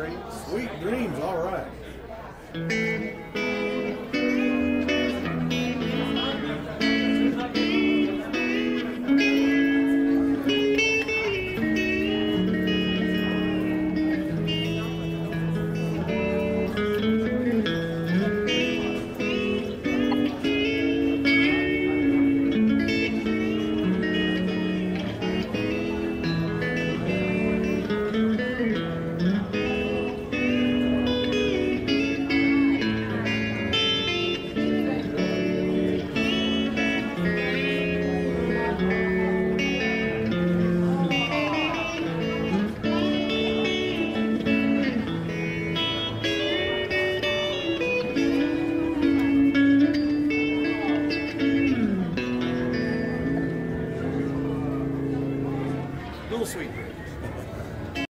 dreams. Sweet dreams, all right. little sweet.